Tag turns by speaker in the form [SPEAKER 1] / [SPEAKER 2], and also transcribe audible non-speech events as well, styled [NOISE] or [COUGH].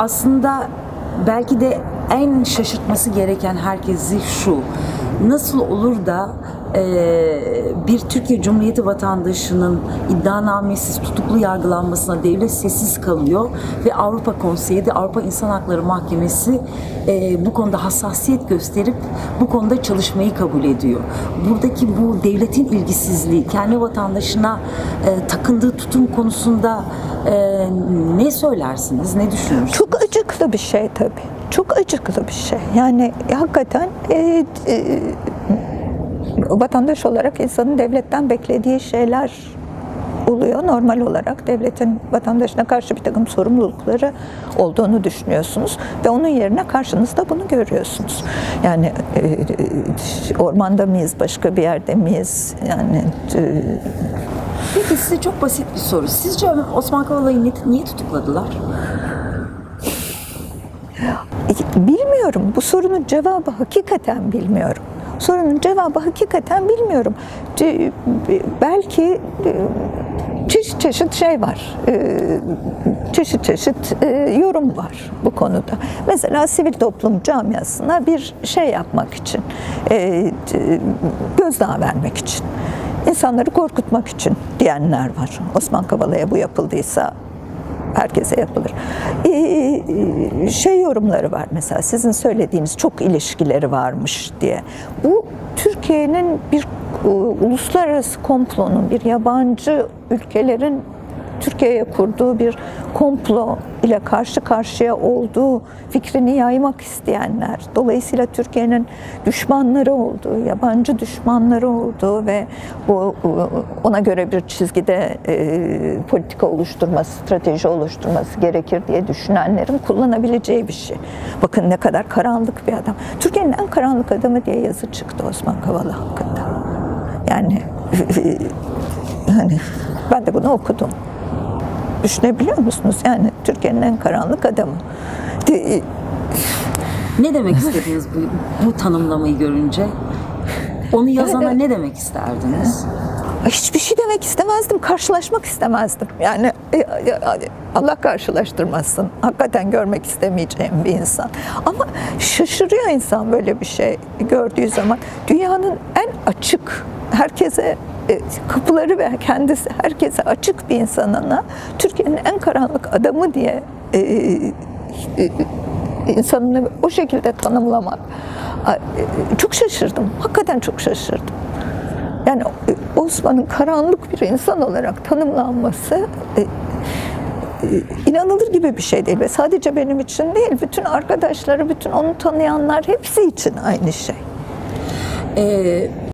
[SPEAKER 1] aslında belki de en şaşırtması gereken herkesi şu. Nasıl olur da bir Türkiye Cumhuriyeti vatandaşının iddianamesiz tutuklu yargılanmasına devlet sessiz kalıyor ve Avrupa Konseyi de Avrupa İnsan Hakları Mahkemesi e, bu konuda hassasiyet gösterip bu konuda çalışmayı kabul ediyor. Buradaki bu devletin ilgisizliği, kendi vatandaşına e, takındığı tutum konusunda e, ne söylersiniz, ne düşünürsünüz?
[SPEAKER 2] Çok acıklı bir şey tabii. Çok acıklı bir şey. Yani hakikaten e, e, vatandaş olarak insanın devletten beklediği şeyler oluyor. Normal olarak devletin vatandaşına karşı bir takım sorumlulukları olduğunu düşünüyorsunuz ve onun yerine karşınızda bunu görüyorsunuz. Yani e, ormanda mıyız, başka bir yerde miyiz? Yani e,
[SPEAKER 1] Peki size çok basit bir soru. Sizce Osman Kavala'yı niye, niye tutukladılar?
[SPEAKER 2] bilmiyorum. Bu sorunun cevabı hakikaten bilmiyorum. Sorunun cevabı hakikaten bilmiyorum. Belki e, çeşit çeşit şey var. E, Çeşit çeşit e, yorum var bu konuda. Mesela sivil toplum camiasına bir şey yapmak için, gözdağı vermek için, insanları korkutmak için diyenler var. Osman Kavala'ya bu yapıldıysa herkese yapılır. Ee, şey yorumları var mesela sizin söylediğiniz çok ilişkileri varmış diye. Bu Türkiye'nin bir e, uluslararası komplonun, bir yabancı ülkelerin Türkiye'ye kurduğu bir komplo ile karşı karşıya olduğu fikrini yaymak isteyenler, dolayısıyla Türkiye'nin düşmanları olduğu, yabancı düşmanları olduğu ve bu ona göre bir çizgide e, politika oluşturması, strateji oluşturması gerekir diye düşünenlerin kullanabileceği bir şey. Bakın ne kadar karanlık bir adam. Türkiye'nin en karanlık adamı diye yazı çıktı Osman Kavala hakkında. Yani [LAUGHS] hani ben de bunu okudum. Düşünebiliyor musunuz? Yani Türkiye'nin en karanlık adamı. De-
[SPEAKER 1] Ne demek istediniz bu, bu tanımlamayı görünce? Onu yazana ne demek isterdiniz?
[SPEAKER 2] Hiçbir şey demek istemezdim, karşılaşmak istemezdim. Yani e, e, Allah karşılaştırmasın. Hakikaten görmek istemeyeceğim bir insan. Ama şaşırıyor insan böyle bir şey gördüğü zaman. Dünyanın en açık, herkese e, kapıları ve kendisi herkese açık bir insanına Türkiye'nin en karanlık adamı diye e, e, insanını o şekilde tanımlamak e, çok şaşırdım. Hakikaten çok şaşırdım. Yani Osman'ın karanlık bir insan olarak tanımlanması e, e, inanılır gibi bir şey değil ve sadece benim için değil, bütün arkadaşları, bütün onu tanıyanlar hepsi için aynı şey.
[SPEAKER 1] Ee,